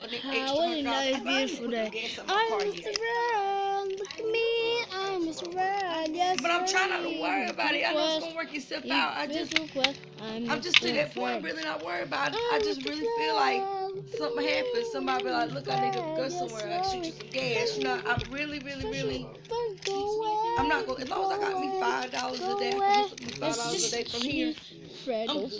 I I ain't beautiful day? I'm Mr. yet. Look at me. I'm Mr. Rod. Yes, But I'm trying not to worry about it. I know it's gonna work itself out. I just. I'm just to that point. I'm really not worried about it. I just really feel like Fred. Look at something me. happens. Somebody be like, look, I need to go somewhere. I shoot you some gas. You know, I'm really, really, really. But go away. I'm not going. As long as I got me five dollars a day, I can me five dollars a day from here. I'm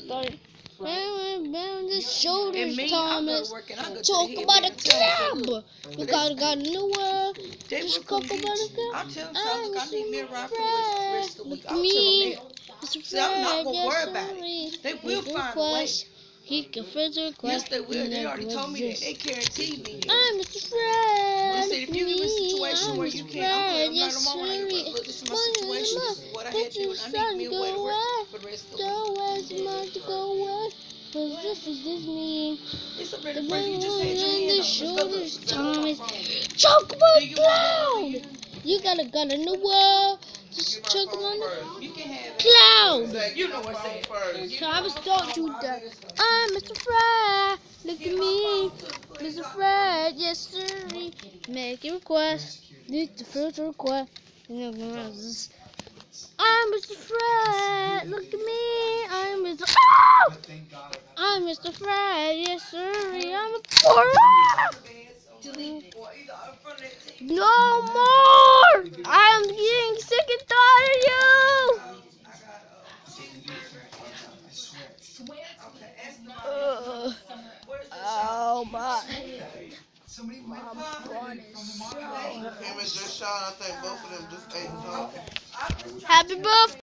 don't good. start. Bam, bam, the And shoulders, me, I'm Thomas. working. I go to Talk about a. I'm telling club. You gotta got one. They Just talk about a club. I'm telling I'm look, I need me a ride for the rest, of the week. I'll tell me. them. See, I'm not gonna worry about it. They will find a way. He can fit the request. Yes, they will. They already told me that. They guaranteed me. I'm Mr. Fred. Well, see, if you in a situation I'm where you can't, I'm not a moment. Look, this is my situation. This is what I had to do. I need me a way to work away. for the rest of the week. To go away. Cause this is this mean. It's a The pretty blue break. You just had your on hand the up. Let's go look. shoulders, go. Thomas. Do Chocolate you cloud. You gotta got a new world. Just chocolate on the it? You can have it. cloud. You know what's saying. Thomas, don't you dare. I'm Mr. Fred. Look at me. Mr. Fred, yes, sir. Make a request. Need the first request. I'm Mr. Fred. Look at me. Mr. Fred. Yes, sir. I'm a poor. Delete or either in front of that TV. No more. I'm getting sick and tired of you. Uh, cheese. Okay, ask them. Ugh. Where's the Oh my. My butt is so Him and Deshaun, I think both of them just ate something. Happy birthday.